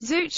Zu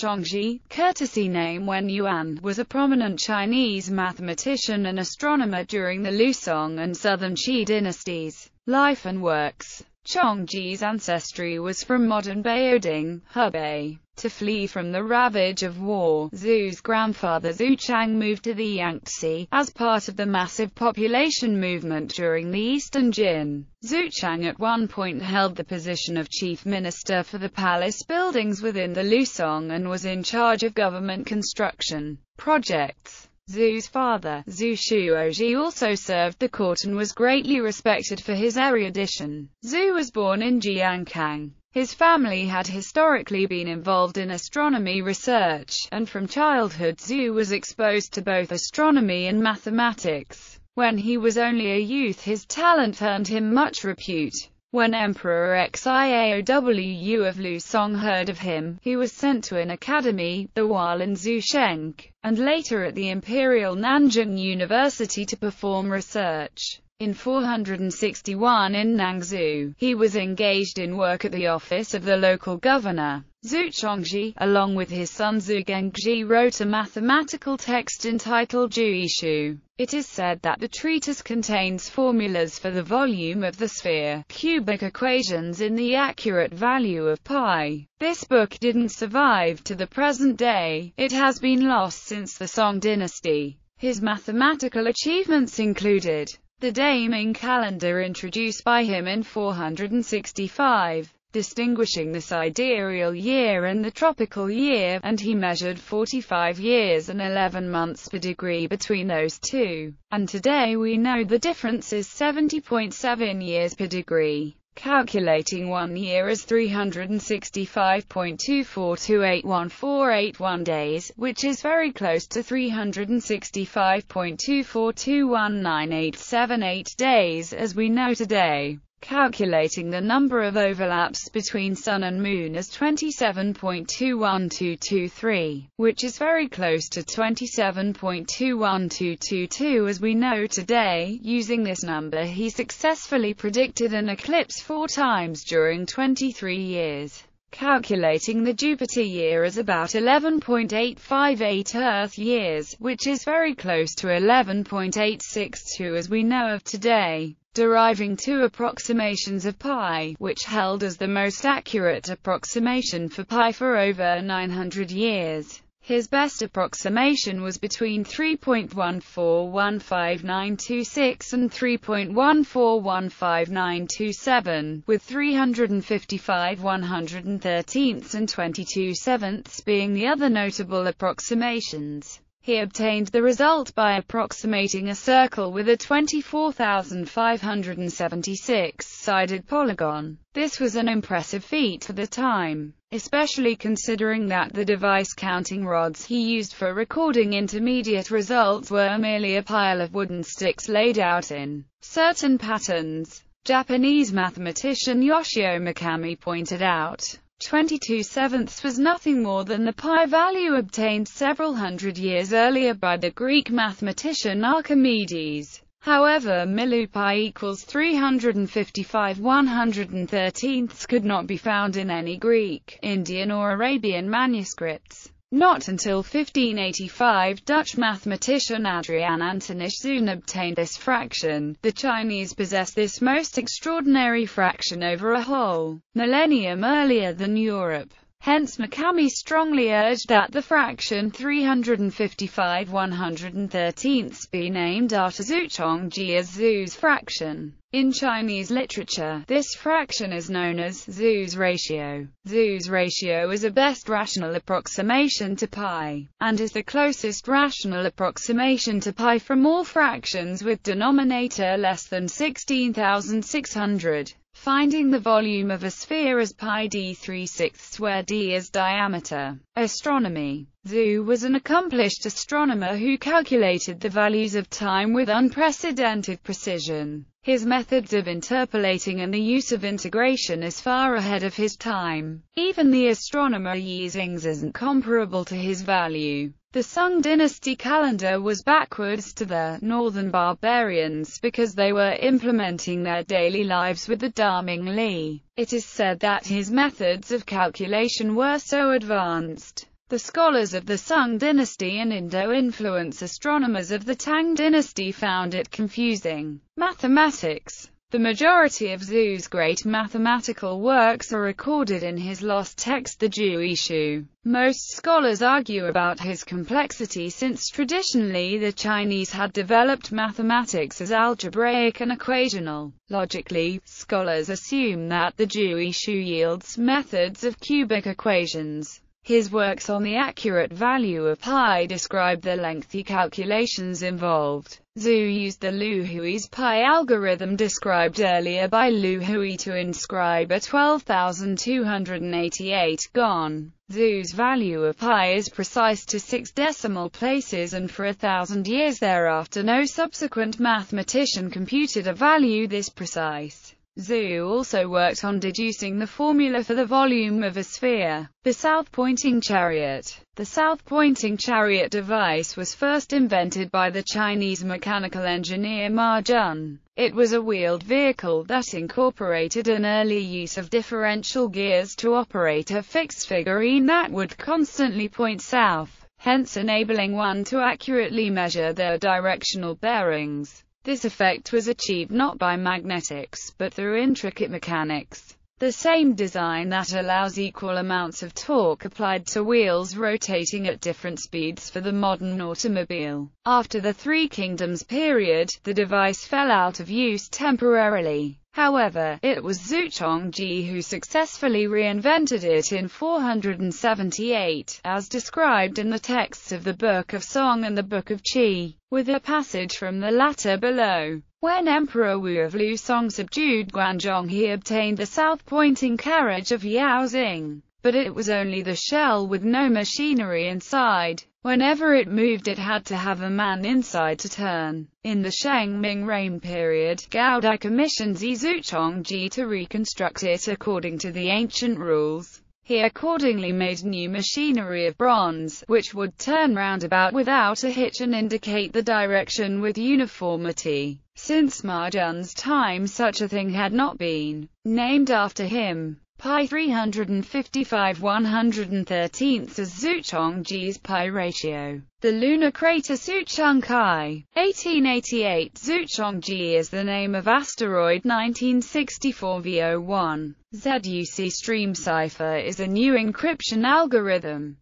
courtesy name Wen Yuan, was a prominent Chinese mathematician and astronomer during the Liu-Song and Southern Qi dynasties. Life and works Chongzhi's ancestry was from modern Baoding, Hebei. To flee from the ravage of war, Zu's grandfather Zu Chang moved to the Yangtze, as part of the massive population movement during the Eastern Jin. Zu Chang at one point held the position of chief minister for the palace buildings within the Liu-Song and was in charge of government construction projects. Zu's father, Zu Shuozhi also served the court and was greatly respected for his erudition. Zu was born in Jiankang. His family had historically been involved in astronomy research, and from childhood Zu was exposed to both astronomy and mathematics. When he was only a youth his talent earned him much repute. When Emperor Xiaowu of Liu-Song heard of him, he was sent to an academy, the Hualin Xuesheng, and later at the Imperial Nanjing University to perform research. In 461 in Nangzhou, he was engaged in work at the office of the local governor. Zu Chongzhi, along with his son Zu Gengzhi wrote a mathematical text entitled Zhui Shu. It is said that the treatise contains formulas for the volume of the sphere, cubic equations in the accurate value of pi. This book didn't survive to the present day, it has been lost since the Song dynasty. His mathematical achievements included the Daming calendar introduced by him in 465, distinguishing the sidereal year and the tropical year, and he measured 45 years and 11 months per degree between those two. And today we know the difference is 70.7 years per degree calculating one year as 365.2428148 days, which is very close to 365.242198878 days as we know today calculating the number of overlaps between Sun and Moon as 27.21223, which is very close to 27.21222 as we know today. Using this number he successfully predicted an eclipse four times during 23 years calculating the Jupiter year as about 11.858 Earth years, which is very close to 11.862 as we know of today deriving two approximations of pi, which held as the most accurate approximation for pi for over 900 years. His best approximation was between 3.1415926 and 3.1415927, with 355 113ths and 22 sevenths being the other notable approximations. He obtained the result by approximating a circle with a 24,576-sided polygon. This was an impressive feat for the time, especially considering that the device counting rods he used for recording intermediate results were merely a pile of wooden sticks laid out in certain patterns. Japanese mathematician Yoshio Mikami pointed out 22 sevenths was nothing more than the pi value obtained several hundred years earlier by the Greek mathematician Archimedes. However milu pi equals 355 113ths could not be found in any Greek, Indian or Arabian manuscripts. Not until 1585 Dutch mathematician Adriaan Antonis Zoon obtained this fraction. The Chinese possessed this most extraordinary fraction over a whole millennium earlier than Europe. Hence Mikami strongly urged that the fraction 355 113th be named after Zu Chongzhi as Zu's fraction. In Chinese literature, this fraction is known as Zu's ratio. Zu's ratio is a best rational approximation to pi, and is the closest rational approximation to pi from all fractions with denominator less than 16,600 finding the volume of a sphere as pi d 3 sixths where d is diameter. Astronomy Zu was an accomplished astronomer who calculated the values of time with unprecedented precision. His methods of interpolating and the use of integration is far ahead of his time. Even the astronomer Yi Xing's isn't comparable to his value. The Sung dynasty calendar was backwards to the northern barbarians because they were implementing their daily lives with the Daming Li. It is said that his methods of calculation were so advanced the scholars of the Sung dynasty and Indo-influence astronomers of the Tang dynasty found it confusing. Mathematics The majority of Zu's great mathematical works are recorded in his lost text the Zhui Shu. Most scholars argue about his complexity since traditionally the Chinese had developed mathematics as algebraic and equational. Logically, scholars assume that the Zhui Shu yields methods of cubic equations. His works on the accurate value of pi describe the lengthy calculations involved. Zu used the Liu Hui's pi algorithm described earlier by Liu Hui to inscribe a 12,288 gon. Zu's value of pi is precise to six decimal places and for a thousand years thereafter no subsequent mathematician computed a value this precise. Zu also worked on deducing the formula for the volume of a sphere. The south-pointing chariot The south-pointing chariot device was first invented by the Chinese mechanical engineer Ma Jun. It was a wheeled vehicle that incorporated an early use of differential gears to operate a fixed figurine that would constantly point south, hence enabling one to accurately measure their directional bearings. This effect was achieved not by magnetics, but through intricate mechanics. The same design that allows equal amounts of torque applied to wheels rotating at different speeds for the modern automobile. After the Three Kingdoms period, the device fell out of use temporarily. However, it was Zu Chongzhi who successfully reinvented it in 478, as described in the texts of the Book of Song and the Book of Qi, with a passage from the latter below. When Emperor Wu of Liu-Song subdued Guanzhong he obtained the south-pointing carriage of Yao Xing but it was only the shell with no machinery inside. Whenever it moved it had to have a man inside to turn. In the Sheng Ming reign period, Gao Dai commissioned Zu Chongzhi to reconstruct it according to the ancient rules. He accordingly made new machinery of bronze, which would turn roundabout without a hitch and indicate the direction with uniformity. Since Ma Jun's time such a thing had not been named after him. Pi 355 113th as Zu Chongzhi's pi ratio. The lunar crater Tsu Chung-Chi, 1888 Zu Chong-Zhi is the name of asteroid 1964 V01. ZUC stream cipher is a new encryption algorithm.